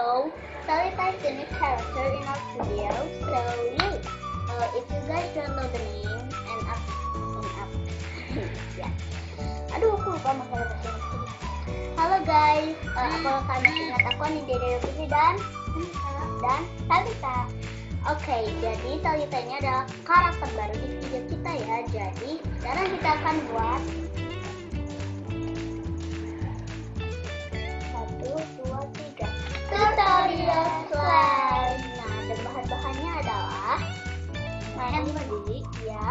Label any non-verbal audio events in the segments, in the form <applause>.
So, Salita is the new character in our video. So, yay! Uh, if you guys don't know the name and up, and up, <laughs> yeah. Aduh, aku lupa masalah bahasa Inggris. Halo guys, uh, apakah kalian ingat aku nih Dede Putri dan dan Salita? Oke, jadi Salita ini adalah karakter baru di video kita ya. Jadi, sekarang kita akan buat slime tadi, ya.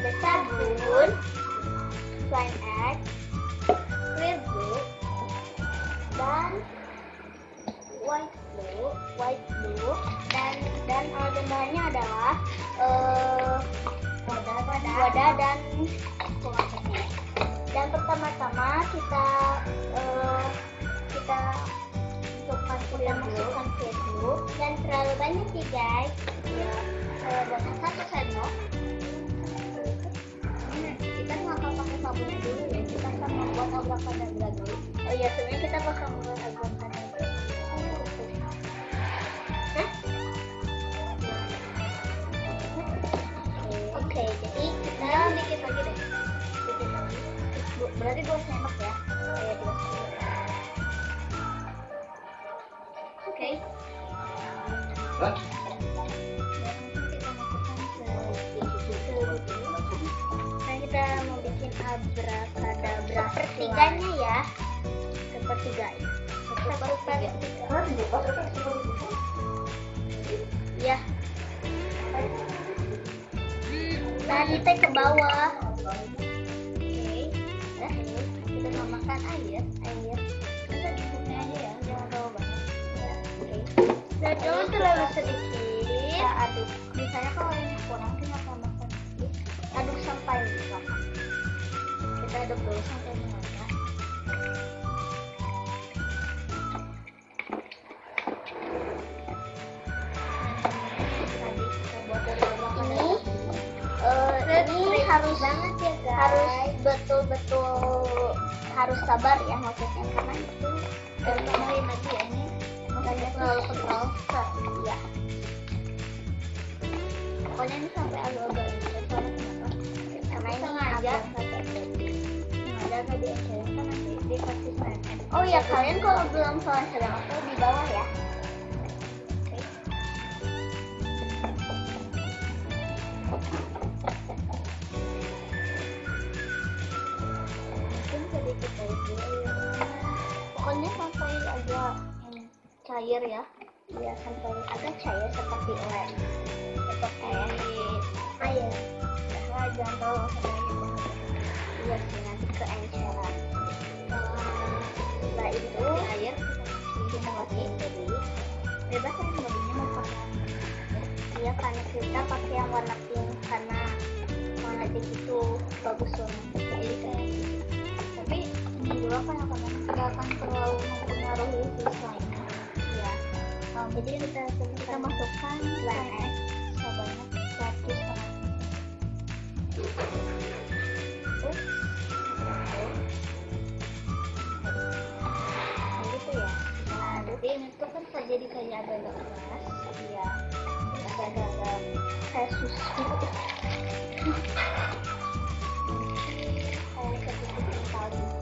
Ada sabun, slime egg, clear glue, dan white glue, white glue, dan dan uh, dan bahannya adalah eh wadah, wadah, wadah dan pengasetnya. Dan pertama-tama kita eh, kita masukkan clear glue dan terlalu banyak sih guys. Ya, satu sendok. Kita nggak akan pakai dulu ya. Kita akan membuat dulu. Oh iya, sebenarnya kita bakal membuat? Oke, jadi kita lagi deh. Lagi. Berarti dua sendok ya. Dua sendok. Oke. Abrakadabra sepertiganya ya. Sepertiga. Sepertiga. Hah, dibuka seperti itu? Ya. Tadi teh ke bawah. Oke. Nah, kita tambahkan air. Air. Kita dibukanya aja ya, jangan terlalu banyak. Ya, Oke. Dan jangan terlalu sedikit. Kita aduk. Misalnya kalau ini kurang, kita dulu sampai ini eh, ini harus banget ya guys harus betul-betul harus sabar ya maksudnya karena itu tambahin lagi ya ini makanya terlalu kental ya pokoknya ini sampai agak-agak ini karena ini sengaja sengaja nggak diajarin kan nanti dikasih slime oh ya kalian kalau belum selesai aku di bawah ya. Ya. Pokoknya sampai ini, cair ya. Ya sampai agak cair seperti lem seperti air jangan terlalu sampai banget iya sih nanti keenceran Nah, setelah itu air kita masukin tadi bebas ya mobilnya mau pakai iya karena kita pakai yang warna pink karena warna pink itu bagus banget jadi kayak gitu. Tapi ini dulu kan akan tidak akan terlalu mempengaruhi slime ya um, jadi kita kita masukkan sebanyak kan kayak jadi kayak agak-agak keras ya agak-agak kayak susu. Kayak sedikit kental gitu.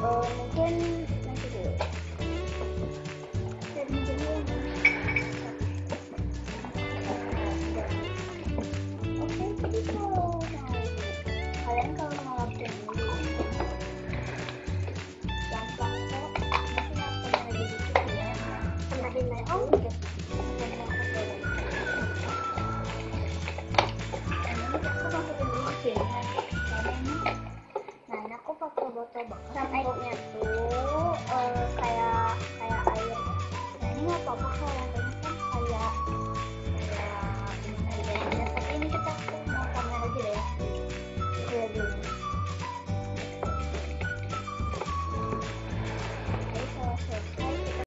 Eh, mungkin